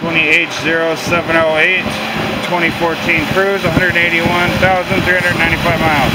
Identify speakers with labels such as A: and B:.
A: 20H0708 2014 Cruise, 181,395 miles.